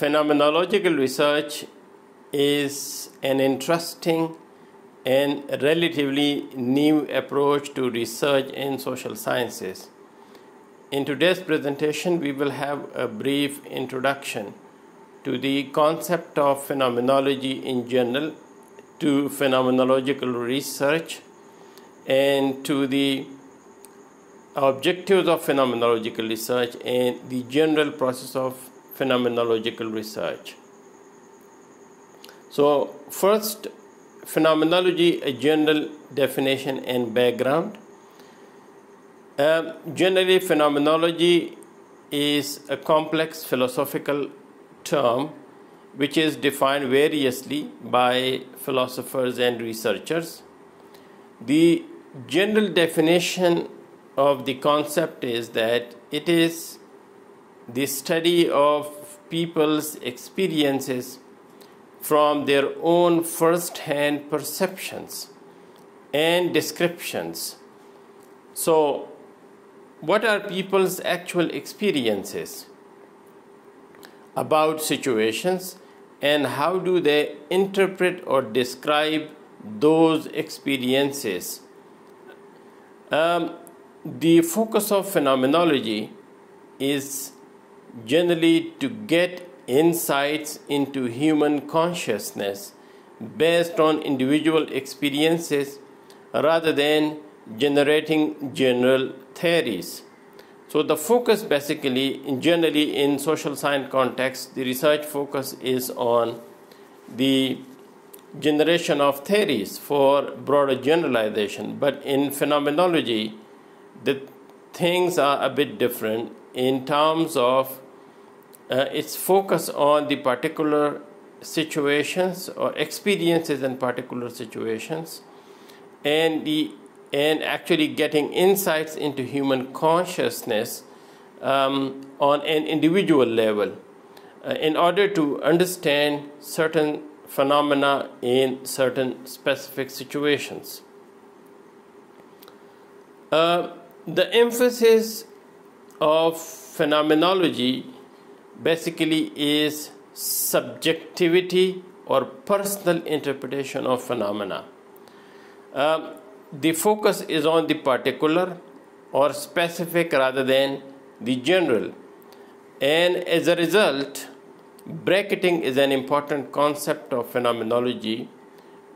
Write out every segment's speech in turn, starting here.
phenomenological research is an interesting and relatively new approach to research in social sciences. In today's presentation, we will have a brief introduction to the concept of phenomenology in general, to phenomenological research, and to the objectives of phenomenological research and the general process of phenomenological research. So, first, phenomenology, a general definition and background. Uh, generally, phenomenology is a complex philosophical term which is defined variously by philosophers and researchers. The general definition of the concept is that it is the study of people's experiences from their own first hand perceptions and descriptions. So, what are people's actual experiences about situations and how do they interpret or describe those experiences? Um, the focus of phenomenology is generally to get insights into human consciousness based on individual experiences rather than generating general theories. So the focus basically, generally in social science context, the research focus is on the generation of theories for broader generalization. But in phenomenology, the things are a bit different in terms of uh, its focus on the particular situations or experiences in particular situations and the and actually getting insights into human consciousness um, on an individual level uh, in order to understand certain phenomena in certain specific situations. Uh, the emphasis of phenomenology basically is subjectivity or personal interpretation of phenomena. Um, the focus is on the particular or specific rather than the general. And as a result, bracketing is an important concept of phenomenology,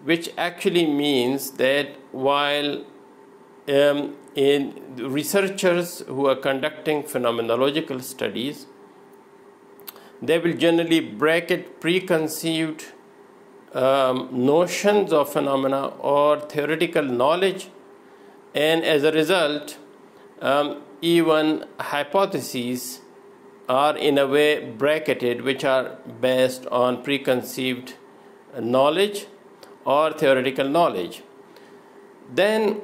which actually means that while um, in researchers who are conducting phenomenological studies, they will generally bracket preconceived um, notions of phenomena or theoretical knowledge, and as a result, um, even hypotheses are in a way bracketed, which are based on preconceived knowledge or theoretical knowledge. Then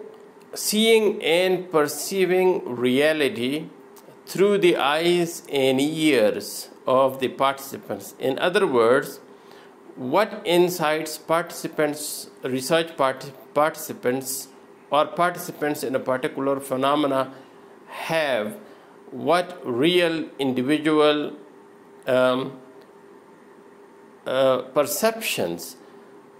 seeing and perceiving reality through the eyes and ears of the participants. In other words, what insights participants, research part- participants, or participants in a particular phenomena have, what real individual um, uh, perceptions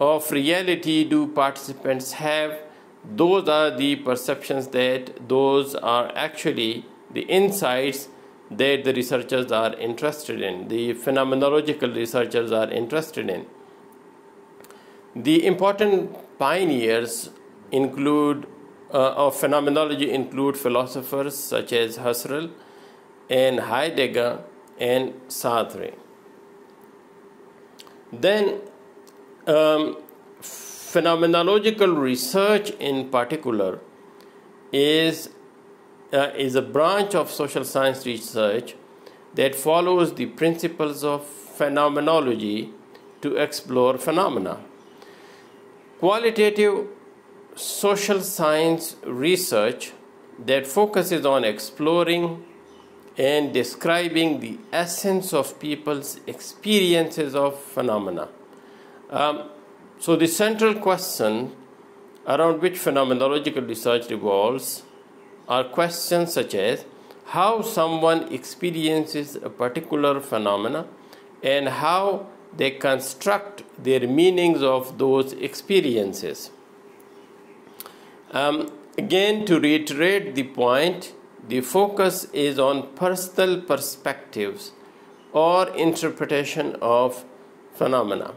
of reality do participants have those are the perceptions that those are actually the insights that the researchers are interested in, the phenomenological researchers are interested in. The important pioneers include uh, of phenomenology include philosophers such as Husserl and Heidegger and Sartre. Then um, phenomenological research in particular is, uh, is a branch of social science research that follows the principles of phenomenology to explore phenomena. Qualitative social science research that focuses on exploring and describing the essence of people's experiences of phenomena. Um, so, the central question around which phenomenological research revolves are questions such as how someone experiences a particular phenomena and how they construct their meanings of those experiences. Um, again, to reiterate the point, the focus is on personal perspectives or interpretation of phenomena.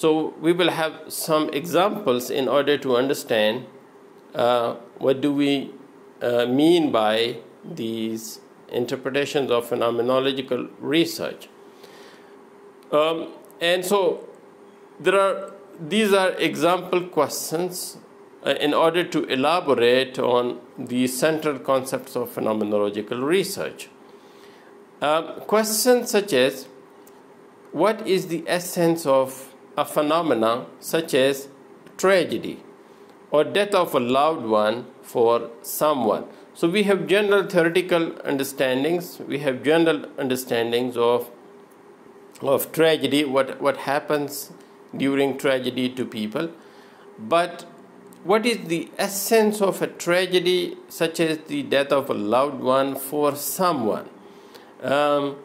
So we will have some examples in order to understand uh, what do we uh, mean by these interpretations of phenomenological research. Um, and so there are these are example questions uh, in order to elaborate on the central concepts of phenomenological research. Uh, questions such as what is the essence of a phenomena such as tragedy or death of a loved one for someone? So we have general theoretical understandings, we have general understandings of of tragedy, what, what happens during tragedy to people. But what is the essence of a tragedy such as the death of a loved one for someone? Um,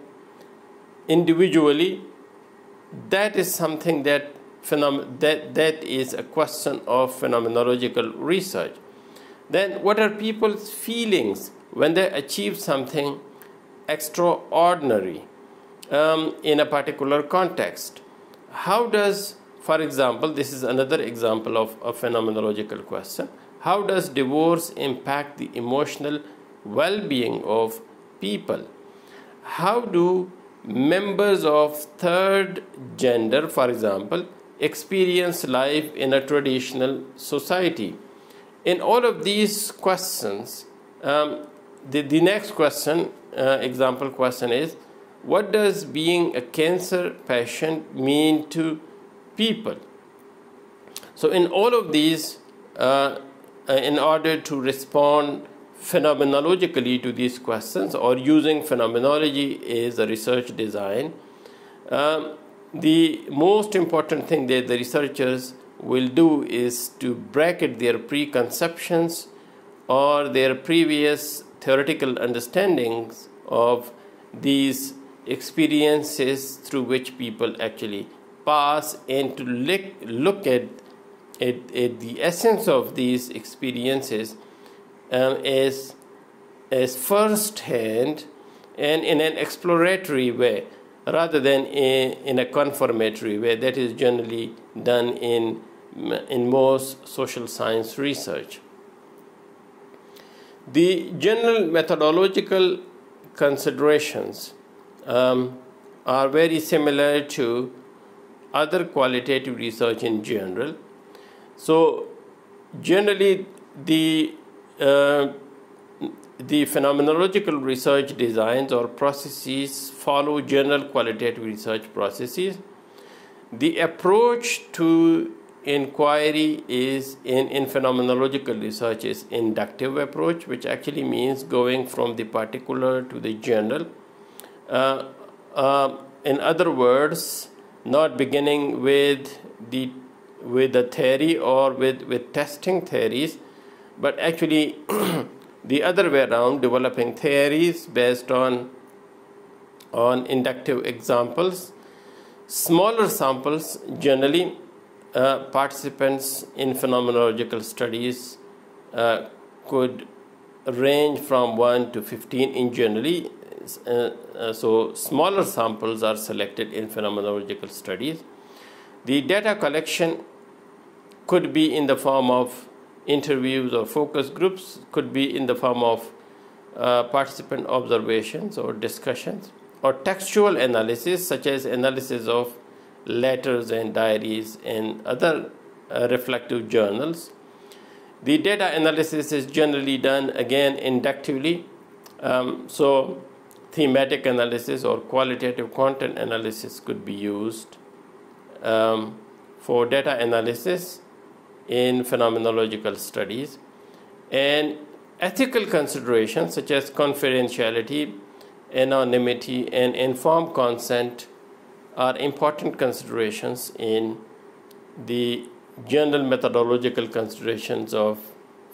individually, that is something that, phenom- that that is a question of phenomenological research. Then, what are people's feelings when they achieve something extraordinary? um, in a particular context. How does, for example, this is another example of a phenomenological question. How does divorce impact the emotional well being of people? How do members of third gender, for example, experience life in a traditional society? In all of these questions, um, the, the next question, uh, example question is what does being a cancer patient mean to people? So, in all of these, uh, uh, in order to respond phenomenologically to these questions or using phenomenology is a research design, um, the most important thing that the researchers will do is to bracket their preconceptions or their previous theoretical understandings of these experiences through which people actually pass and to look, look at, at, at the essence of these experiences um, as, as first hand and in an exploratory way rather than in, in a confirmatory way that is generally done in, in most social science research. The general methodological considerations um, are very similar to other qualitative research in general. So, generally, the uh, the phenomenological research designs or processes follow general qualitative research processes. The approach to inquiry is in, in phenomenological research is inductive approach, which actually means going from the particular to the general uh, uh, in other words, not beginning with the with the theory or with, with testing theories, but actually the other way around, developing theories based on on inductive examples. Smaller samples generally uh, participants in phenomenological studies uh, could range from 1 to 15 in generally uh, uh, so smaller samples are selected in phenomenological studies. The data collection could be in the form of interviews or focus groups, could be in the form of uh, participant observations or discussions, or textual analysis, such as analysis of letters and diaries and other uh, reflective journals. The data analysis is generally done again inductively. Um, so thematic analysis or qualitative content analysis could be used um, for data analysis in phenomenological studies. And ethical considerations such as confidentiality anonymity and informed consent are important considerations in the general methodological considerations of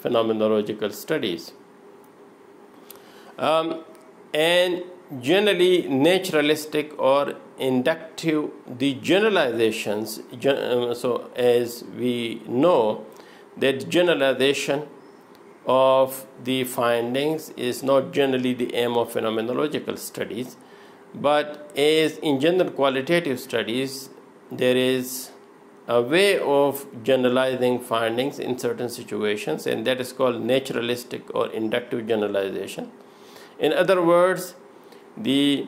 phenomenological studies. Um, and generally naturalistic or inductive the generalizations uh, so as we know that generalization of the findings is not generally the aim of phenomenological studies but as in general qualitative studies there is a way of generalizing findings in certain situations and that is called naturalistic or inductive generalization. In other words the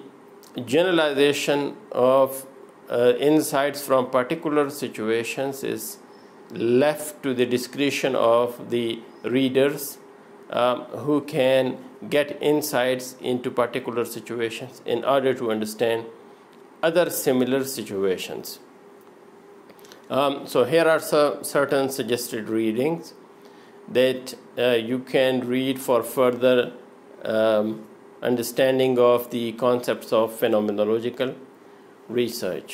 generalization of uh, insights from particular situations is left to the discretion of the readers um, who can get insights into particular situations in order to understand other similar situations. Um, so here are some certain suggested readings that uh, you can read for further um, understanding of the concepts of phenomenological research.